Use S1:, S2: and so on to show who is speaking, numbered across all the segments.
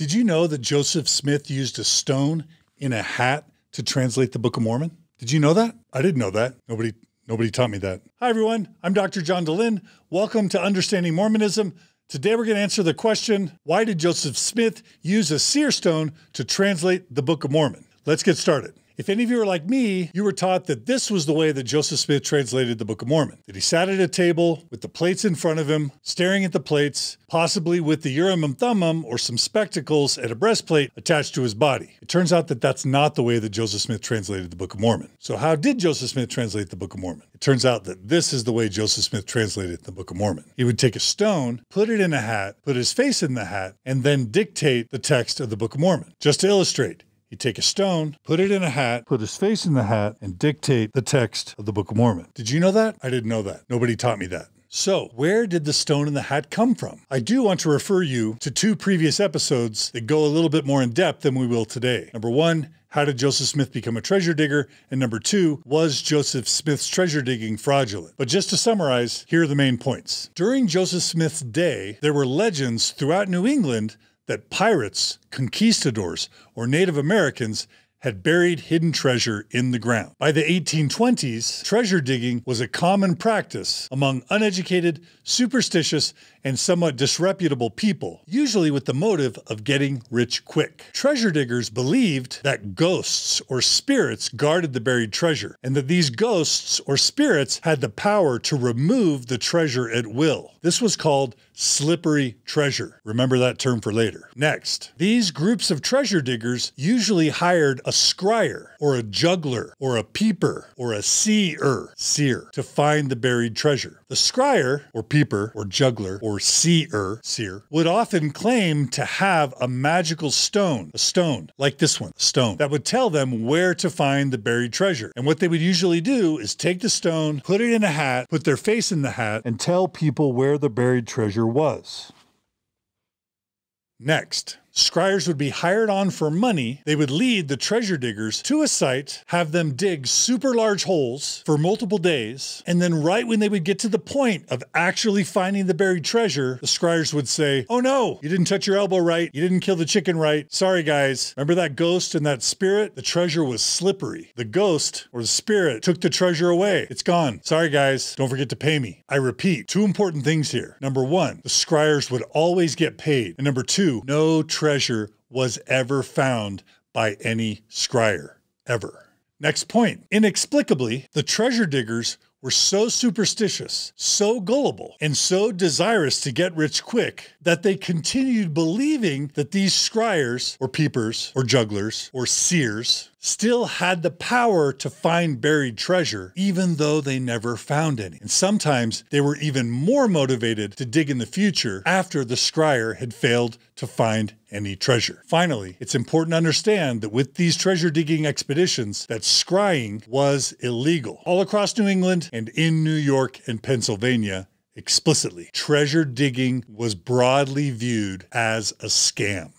S1: Did you know that Joseph Smith used a stone in a hat to translate the Book of Mormon? Did you know that? I didn't know that. Nobody nobody taught me that. Hi everyone. I'm Dr. John Dehlin. Welcome to Understanding Mormonism. Today we're going to answer the question, why did Joseph Smith use a seer stone to translate the Book of Mormon? Let's get started. If any of you are like me, you were taught that this was the way that Joseph Smith translated the Book of Mormon. That he sat at a table with the plates in front of him, staring at the plates, possibly with the Urim and Thummim or some spectacles and a breastplate attached to his body. It turns out that that's not the way that Joseph Smith translated the Book of Mormon. So how did Joseph Smith translate the Book of Mormon? It turns out that this is the way Joseph Smith translated the Book of Mormon. He would take a stone, put it in a hat, put his face in the hat, and then dictate the text of the Book of Mormon. Just to illustrate, He'd take a stone, put it in a hat, put his face in the hat, and dictate the text of the Book of Mormon. Did you know that? I didn't know that. Nobody taught me that. So, where did the stone in the hat come from? I do want to refer you to two previous episodes that go a little bit more in depth than we will today. Number one, how did Joseph Smith become a treasure digger? And number two, was Joseph Smith's treasure digging fraudulent? But just to summarize, here are the main points. During Joseph Smith's day, there were legends throughout New England that pirates, conquistadors, or Native Americans had buried hidden treasure in the ground. By the 1820s, treasure digging was a common practice among uneducated, superstitious, and somewhat disreputable people, usually with the motive of getting rich quick. Treasure diggers believed that ghosts or spirits guarded the buried treasure, and that these ghosts or spirits had the power to remove the treasure at will. This was called slippery treasure. Remember that term for later. Next, these groups of treasure diggers usually hired a scryer or a juggler or a peeper or a seer, seer to find the buried treasure. The scryer or peeper or juggler or seer, seer would often claim to have a magical stone, a stone like this one, stone that would tell them where to find the buried treasure. And what they would usually do is take the stone, put it in a hat, put their face in the hat, and tell people where the buried treasure was. Next, Scryers would be hired on for money. They would lead the treasure diggers to a site, have them dig super large holes for multiple days, and then right when they would get to the point of actually finding the buried treasure, the scryers would say, Oh no, you didn't touch your elbow right. You didn't kill the chicken right. Sorry, guys. Remember that ghost and that spirit? The treasure was slippery. The ghost or the spirit took the treasure away. It's gone. Sorry, guys. Don't forget to pay me. I repeat, two important things here. Number one, the scryers would always get paid. And number two, no treasure was ever found by any scryer, ever. Next point. Inexplicably, the treasure diggers were so superstitious, so gullible, and so desirous to get rich quick that they continued believing that these scryers, or peepers, or jugglers, or seers, still had the power to find buried treasure, even though they never found any. And sometimes they were even more motivated to dig in the future after the scryer had failed to find any treasure. Finally, it's important to understand that with these treasure digging expeditions, that scrying was illegal all across New England and in New York and Pennsylvania explicitly. Treasure digging was broadly viewed as a scam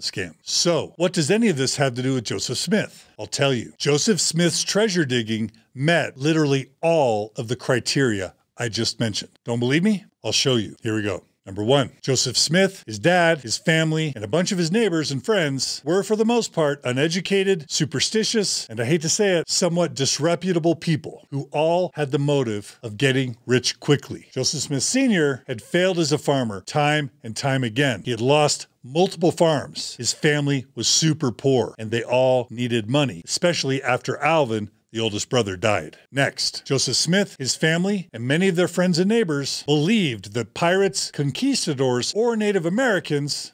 S1: scam. So, what does any of this have to do with Joseph Smith? I'll tell you. Joseph Smith's treasure digging met literally all of the criteria I just mentioned. Don't believe me? I'll show you. Here we go. Number one, Joseph Smith, his dad, his family, and a bunch of his neighbors and friends were, for the most part, uneducated, superstitious, and I hate to say it, somewhat disreputable people who all had the motive of getting rich quickly. Joseph Smith Sr. had failed as a farmer time and time again. He had lost multiple farms. His family was super poor and they all needed money, especially after Alvin the oldest brother died. Next, Joseph Smith, his family, and many of their friends and neighbors believed that pirates, conquistadors, or Native Americans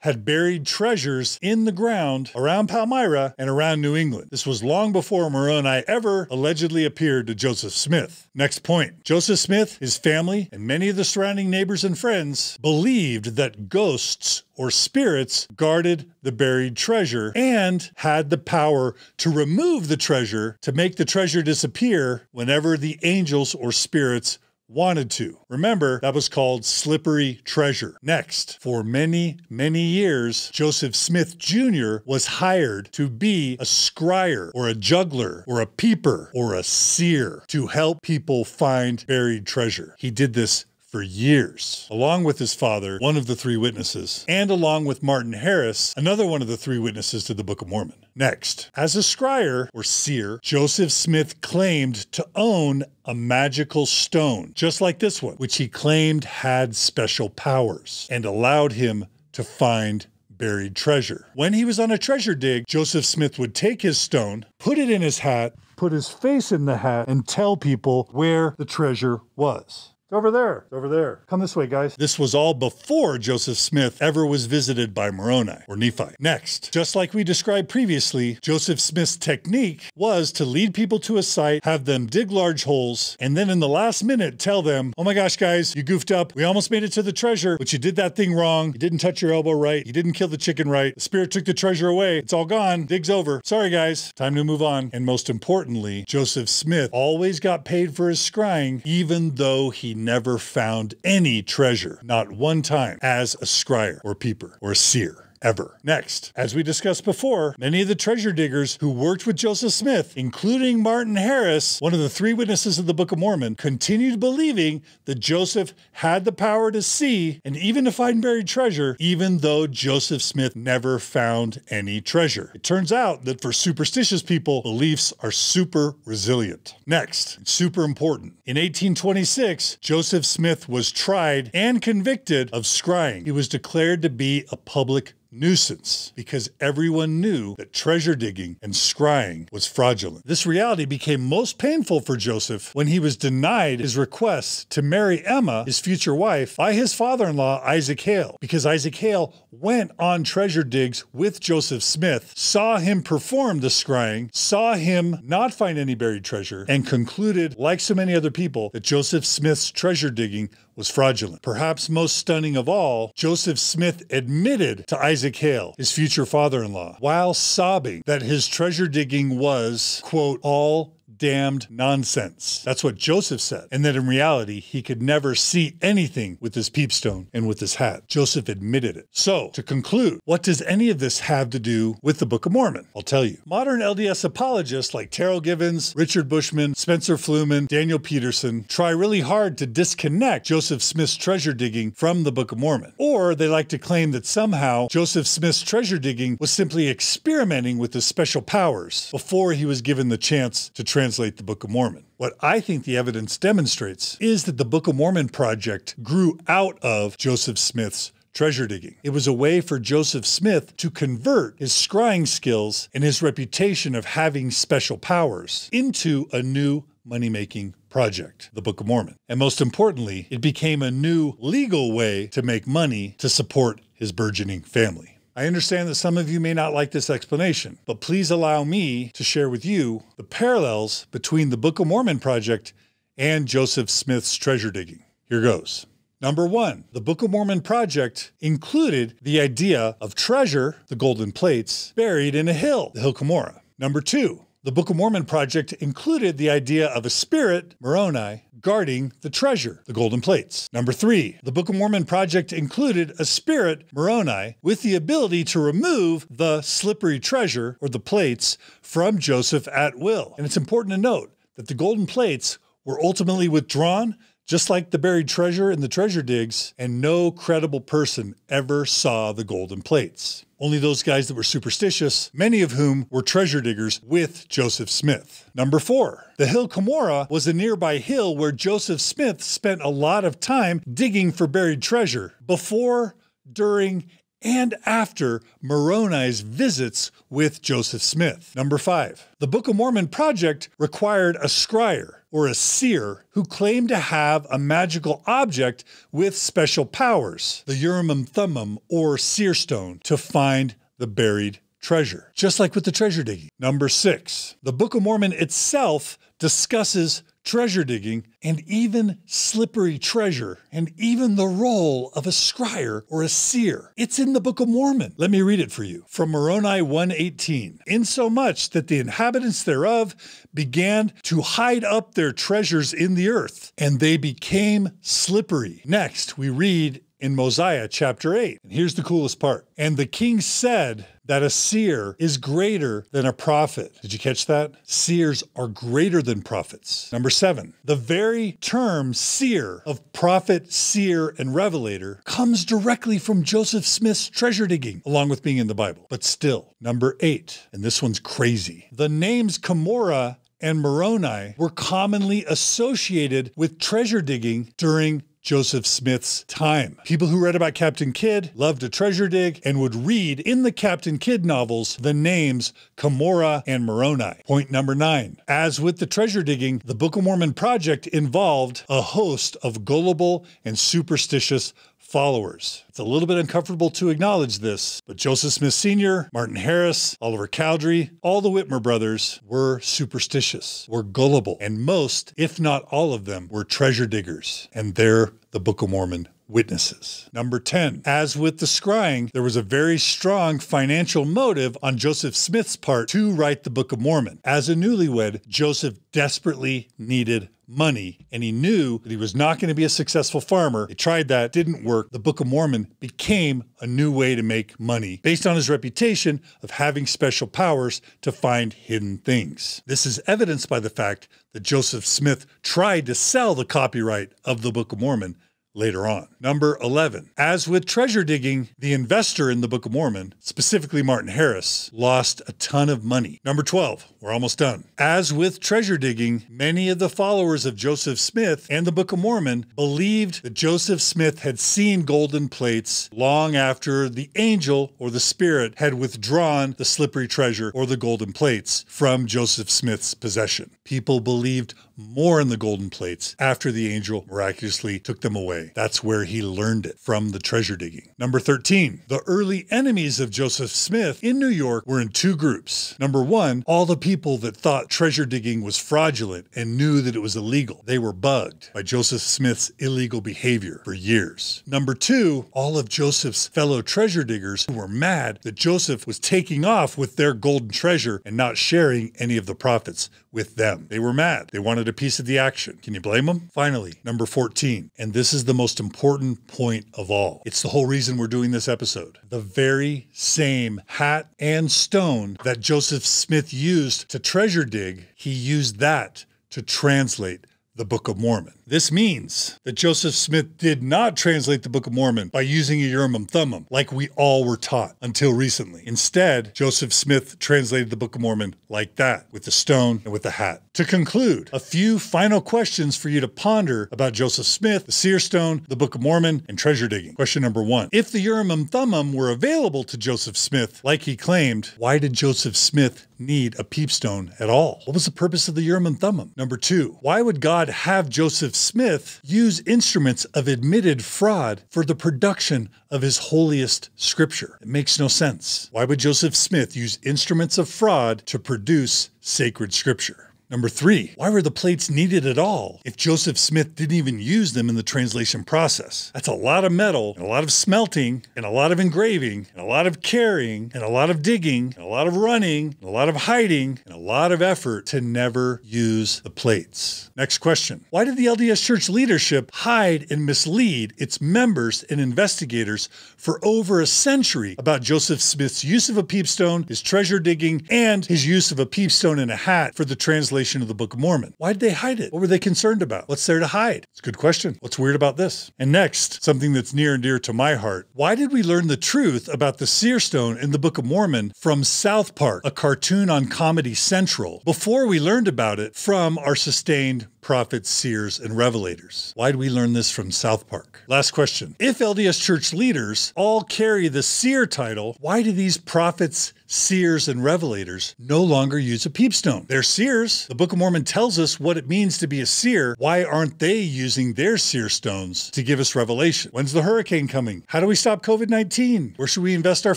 S1: had buried treasures in the ground around Palmyra and around New England. This was long before Moroni ever allegedly appeared to Joseph Smith. Next point Joseph Smith, his family, and many of the surrounding neighbors and friends believed that ghosts or spirits guarded the buried treasure and had the power to remove the treasure to make the treasure disappear whenever the angels or spirits wanted to. Remember, that was called slippery treasure. Next, for many, many years, Joseph Smith Jr. was hired to be a scryer or a juggler or a peeper or a seer to help people find buried treasure. He did this for years, along with his father, one of the three witnesses, and along with Martin Harris, another one of the three witnesses to the Book of Mormon. Next, as a scryer or seer, Joseph Smith claimed to own a magical stone, just like this one, which he claimed had special powers and allowed him to find buried treasure. When he was on a treasure dig, Joseph Smith would take his stone, put it in his hat, put his face in the hat, and tell people where the treasure was. It's over there. It's over there. Come this way, guys. This was all before Joseph Smith ever was visited by Moroni or Nephi. Next, just like we described previously, Joseph Smith's technique was to lead people to a site, have them dig large holes, and then in the last minute tell them, oh my gosh, guys, you goofed up. We almost made it to the treasure, but you did that thing wrong. You didn't touch your elbow right. You didn't kill the chicken right. The spirit took the treasure away. It's all gone. Dig's over. Sorry, guys. Time to move on. And most importantly, Joseph Smith always got paid for his scrying, even though he never found any treasure, not one time, as a scryer or peeper or seer ever. Next, as we discussed before, many of the treasure diggers who worked with Joseph Smith, including Martin Harris, one of the three witnesses of the Book of Mormon, continued believing that Joseph had the power to see and even to find buried treasure, even though Joseph Smith never found any treasure. It turns out that for superstitious people, beliefs are super resilient. Next, super important. In 1826, Joseph Smith was tried and convicted of scrying. He was declared to be a public nuisance because everyone knew that treasure digging and scrying was fraudulent. This reality became most painful for Joseph when he was denied his request to marry Emma, his future wife, by his father in law, Isaac Hale, because Isaac Hale went on treasure digs with Joseph Smith, saw him perform the scrying, saw him not find any buried treasure, and concluded, like so many other people, that Joseph Smith's treasure digging was fraudulent. Perhaps most stunning of all, Joseph Smith admitted to Isaac Hale, his future father in law, while sobbing that his treasure digging was, quote, all damned nonsense. That's what Joseph said. And that in reality, he could never see anything with his peepstone and with his hat. Joseph admitted it. So, to conclude, what does any of this have to do with the Book of Mormon? I'll tell you. Modern LDS apologists like Terryl Givens, Richard Bushman, Spencer Fluhman, Daniel Peterson try really hard to disconnect Joseph Smith's treasure digging from the Book of Mormon. Or they like to claim that somehow Joseph Smith's treasure digging was simply experimenting with his special powers before he was given the chance to translate translate the Book of Mormon. What I think the evidence demonstrates is that the Book of Mormon project grew out of Joseph Smith's treasure digging. It was a way for Joseph Smith to convert his scrying skills and his reputation of having special powers into a new money making project, the Book of Mormon. And most importantly, it became a new legal way to make money to support his burgeoning family. I understand that some of you may not like this explanation, but please allow me to share with you the parallels between the Book of Mormon project and Joseph Smith's treasure digging. Here goes. Number one, the Book of Mormon project included the idea of treasure, the golden plates, buried in a hill, the Hill Cumorah. Number two, the Book of Mormon project included the idea of a spirit, Moroni, guarding the treasure, the golden plates. Number three, the Book of Mormon project included a spirit, Moroni, with the ability to remove the slippery treasure or the plates from Joseph at will. And it's important to note that the golden plates were ultimately withdrawn just like the buried treasure in the treasure digs, and no credible person ever saw the golden plates. Only those guys that were superstitious, many of whom were treasure diggers with Joseph Smith. Number four, the Hill Cumorah was a nearby hill where Joseph Smith spent a lot of time digging for buried treasure before, during, and after Moroni's visits with Joseph Smith. Number five, the Book of Mormon project required a scryer or a seer who claimed to have a magical object with special powers, the Urim and Thummim or seer stone, to find the buried treasure, just like with the treasure digging. Number six, the Book of Mormon itself discusses treasure digging, and even slippery treasure, and even the role of a scryer or a seer. It's in the Book of Mormon. Let me read it for you. From Moroni 118. Insomuch that the inhabitants thereof began to hide up their treasures in the earth, and they became slippery. Next, we read in Mosiah chapter 8. And here's the coolest part. And the king said, that a seer is greater than a prophet. Did you catch that? Seers are greater than prophets. Number seven, the very term seer of prophet, seer, and revelator comes directly from Joseph Smith's treasure digging, along with being in the Bible. But still, number eight, and this one's crazy. The names Cumorah and Moroni were commonly associated with treasure digging during Joseph Smith's time. People who read about Captain Kidd loved a treasure dig and would read in the Captain Kidd novels the names Cumorah and Moroni. Point number nine. As with the treasure digging, the Book of Mormon project involved a host of gullible and superstitious followers. It's a little bit uncomfortable to acknowledge this, but Joseph Smith Sr., Martin Harris, Oliver Cowdery, all the Whitmer brothers were superstitious, were gullible, and most, if not all of them, were treasure diggers. And they're the Book of Mormon witnesses. Number 10, as with the scrying, there was a very strong financial motive on Joseph Smith's part to write the Book of Mormon. As a newlywed, Joseph desperately needed money and he knew that he was not going to be a successful farmer. He tried that, didn't work. The Book of Mormon became a new way to make money based on his reputation of having special powers to find hidden things. This is evidenced by the fact that Joseph Smith tried to sell the copyright of the Book of Mormon later on. Number 11. As with treasure digging, the investor in the Book of Mormon, specifically Martin Harris, lost a ton of money. Number 12. We're almost done. As with treasure digging, many of the followers of Joseph Smith and the Book of Mormon believed that Joseph Smith had seen golden plates long after the angel or the spirit had withdrawn the slippery treasure or the golden plates from Joseph Smith's possession. People believed more in the golden plates after the angel miraculously took them away. That's where he learned it from the treasure digging. Number 13, the early enemies of Joseph Smith in New York were in two groups. Number one, all the people that thought treasure digging was fraudulent and knew that it was illegal. They were bugged by Joseph Smith's illegal behavior for years. Number two, all of Joseph's fellow treasure diggers who were mad that Joseph was taking off with their golden treasure and not sharing any of the profits with them. They were mad. They wanted a piece of the action. Can you blame them? Finally, number 14, and this is the most important point of all. It's the whole reason we're doing this episode. The very same hat and stone that Joseph Smith used to treasure dig, he used that to translate the Book of Mormon. This means that Joseph Smith did not translate the Book of Mormon by using a Urim and Thummim like we all were taught until recently. Instead, Joseph Smith translated the Book of Mormon like that, with the stone and with the hat. To conclude, a few final questions for you to ponder about Joseph Smith, the seer stone, the Book of Mormon, and treasure digging. Question number one. If the Urim and Thummim were available to Joseph Smith like he claimed, why did Joseph Smith need a peepstone at all? What was the purpose of the Urim and Thummim? Number two, why would God have Joseph Smith use instruments of admitted fraud for the production of his holiest scripture. It makes no sense. Why would Joseph Smith use instruments of fraud to produce sacred scripture? Number three, why were the plates needed at all if Joseph Smith didn't even use them in the translation process? That's a lot of metal, and a lot of smelting, and a lot of engraving, and a lot of carrying, and a lot of digging, and a lot of running, and a lot of hiding, and a lot of effort to never use the plates. Next question Why did the LDS Church leadership hide and mislead its members and investigators for over a century about Joseph Smith's use of a peepstone, his treasure digging, and his use of a peepstone and a hat for the translation? Of the Book of Mormon. Why did they hide it? What were they concerned about? What's there to hide? It's a good question. What's weird about this? And next, something that's near and dear to my heart. Why did we learn the truth about the seer stone in the Book of Mormon from South Park, a cartoon on Comedy Central, before we learned about it from our sustained prophets, seers, and revelators. Why do we learn this from South Park? Last question. If LDS church leaders all carry the seer title, why do these prophets, seers, and revelators no longer use a peepstone? They're seers. The Book of Mormon tells us what it means to be a seer. Why aren't they using their seer stones to give us revelation? When's the hurricane coming? How do we stop COVID 19? Where should we invest our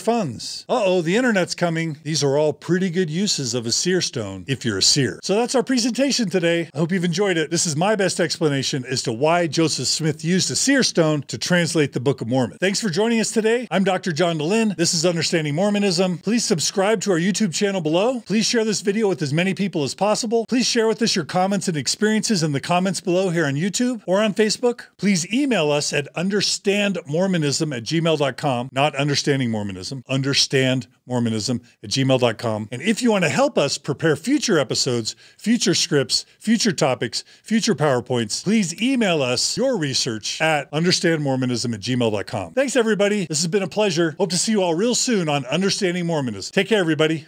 S1: funds? Uh oh, the internet's coming. These are all pretty good uses of a seer stone if you're a seer. So that's our presentation today. I hope you've enjoyed enjoyed this is my best explanation as to why Joseph Smith used a seer stone to translate the Book of Mormon. Thanks for joining us today. I'm Dr. John Dehlin. This is Understanding Mormonism. Please subscribe to our YouTube channel below. Please share this video with as many people as possible. Please share with us your comments and experiences in the comments below here on YouTube or on Facebook. Please email us at understandmormonism at gmail.com, not understanding Mormonism, understandmormonism at gmail.com. And if you want to help us prepare future episodes, future scripts, future topics, future PowerPoints, please email us your research at understandmormonism at gmail.com. Thanks, everybody. This has been a pleasure. Hope to see you all real soon on Understanding Mormonism. Take care, everybody.